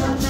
Thank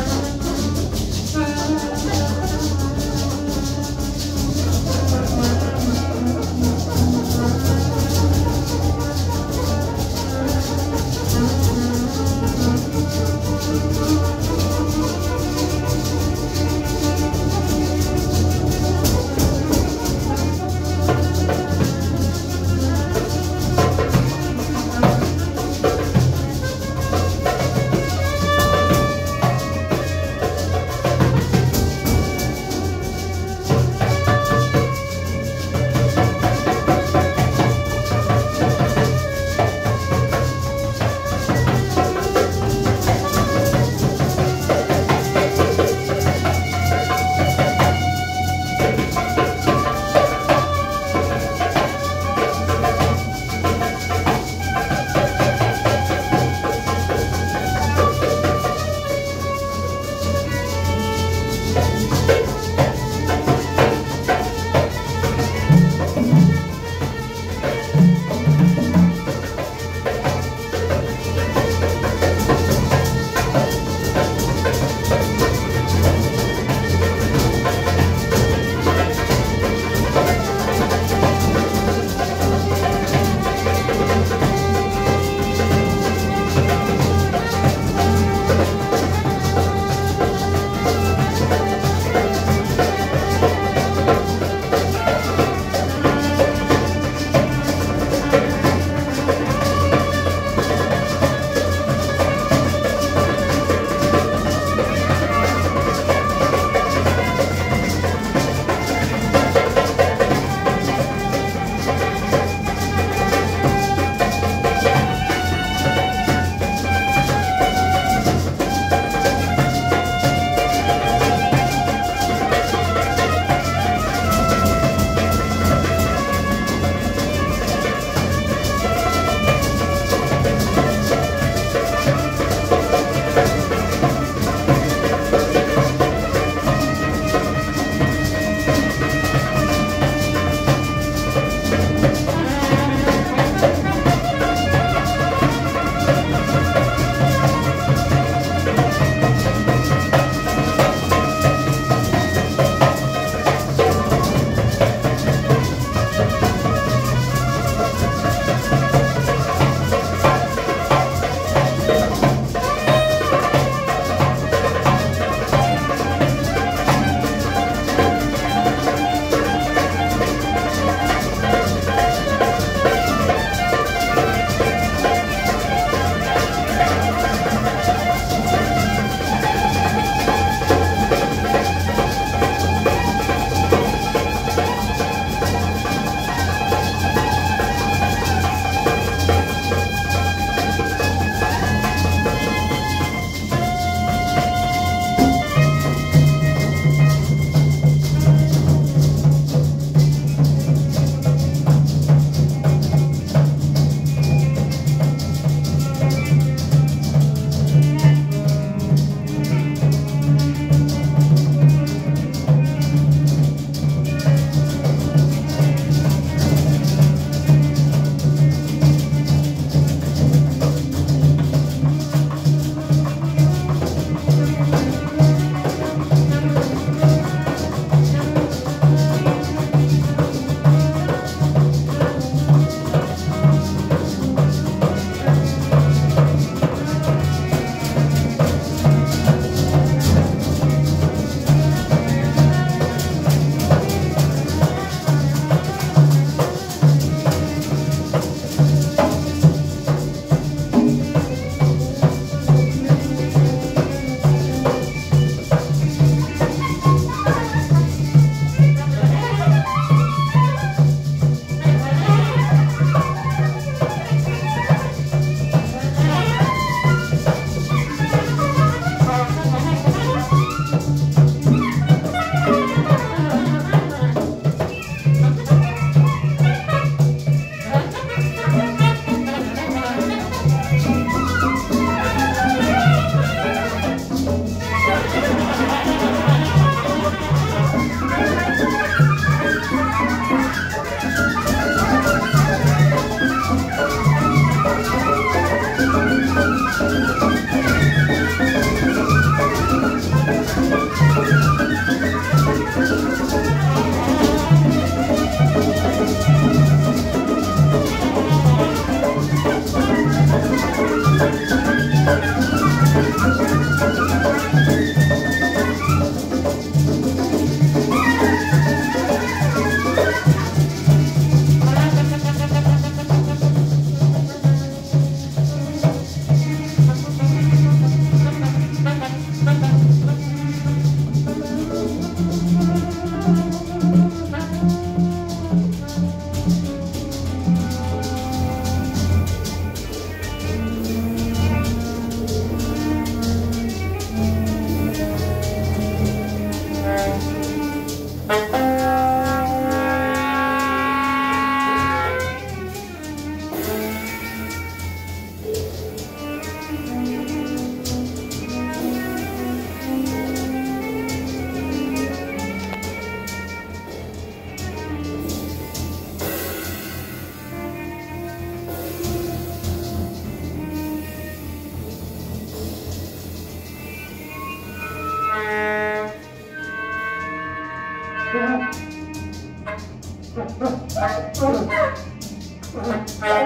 Thank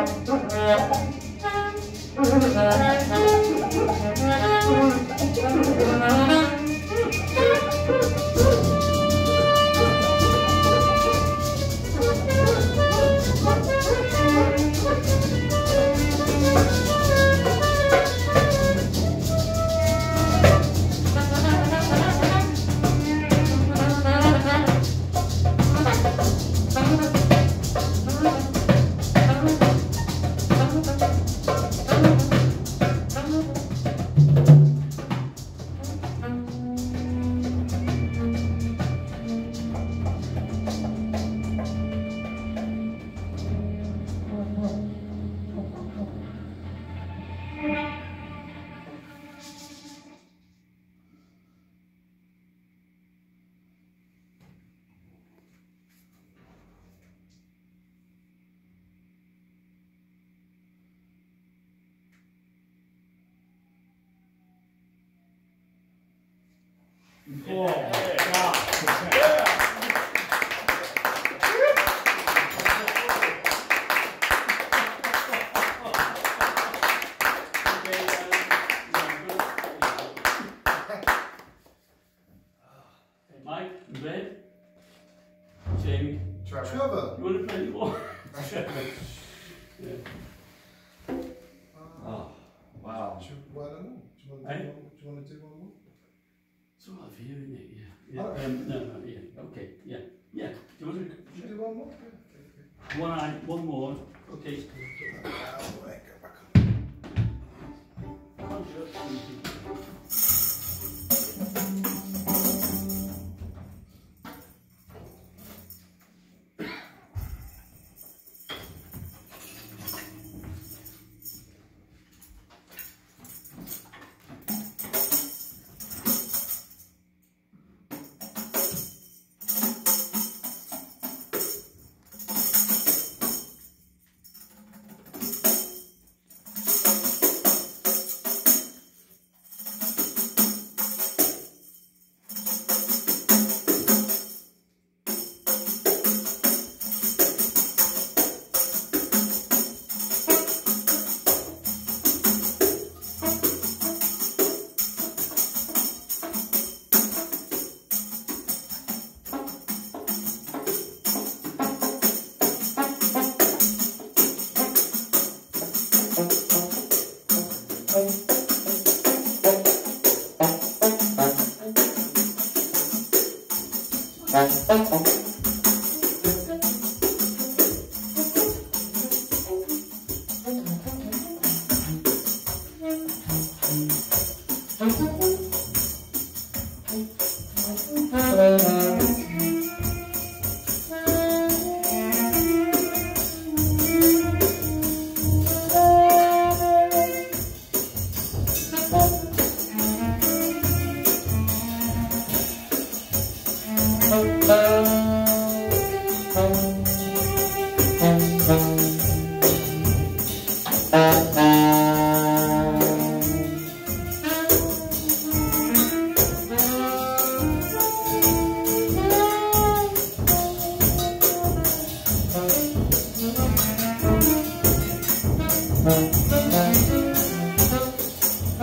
you. Mike,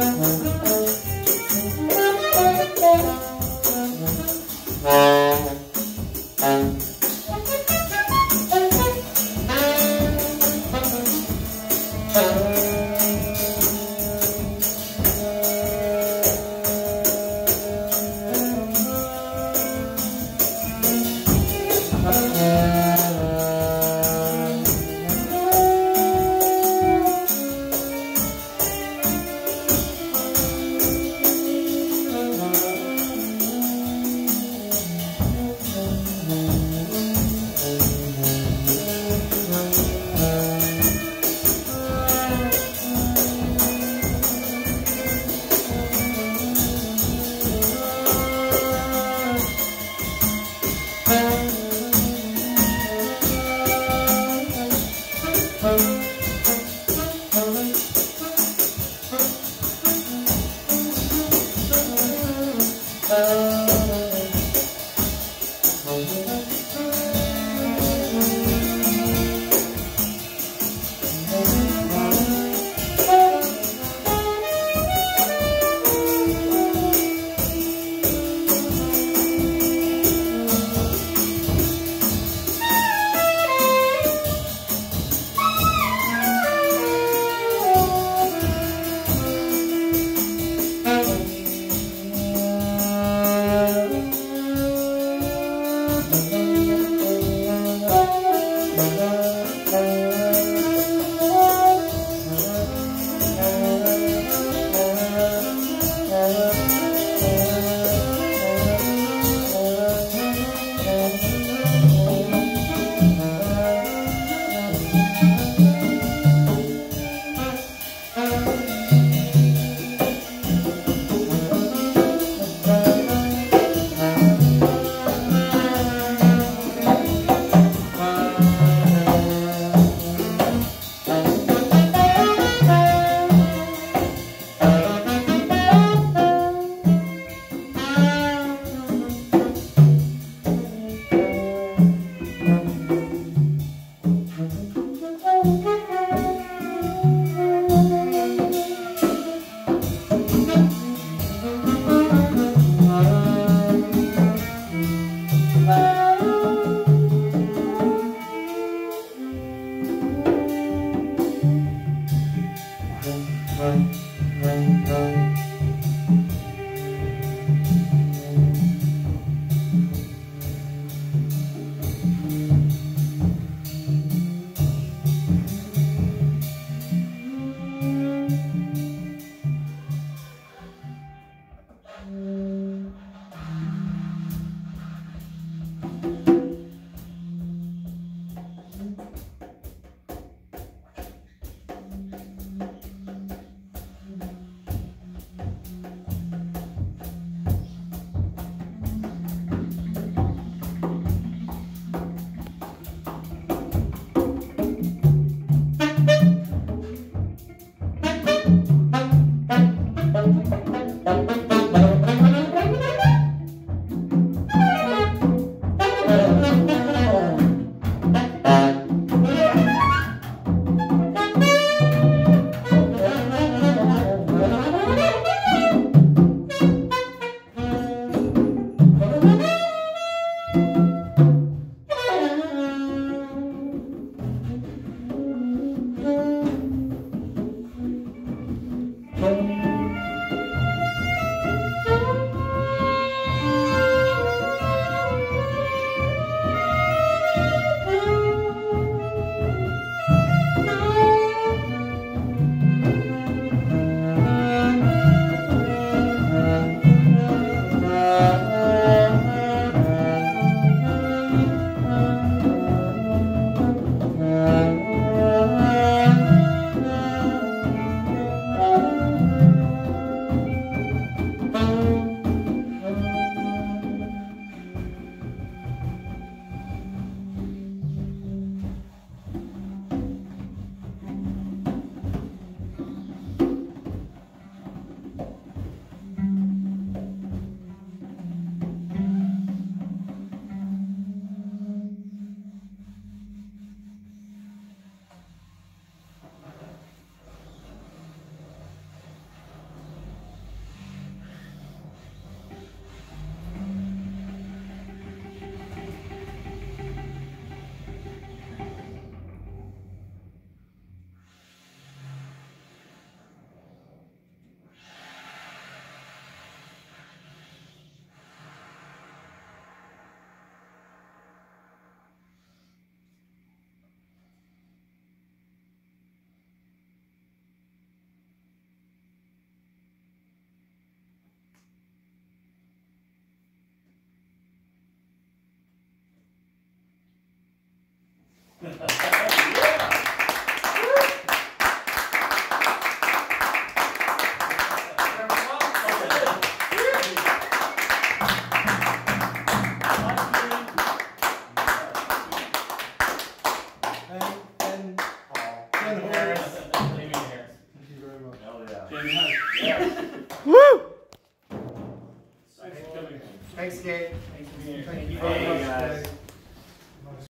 Música coração. Yeah.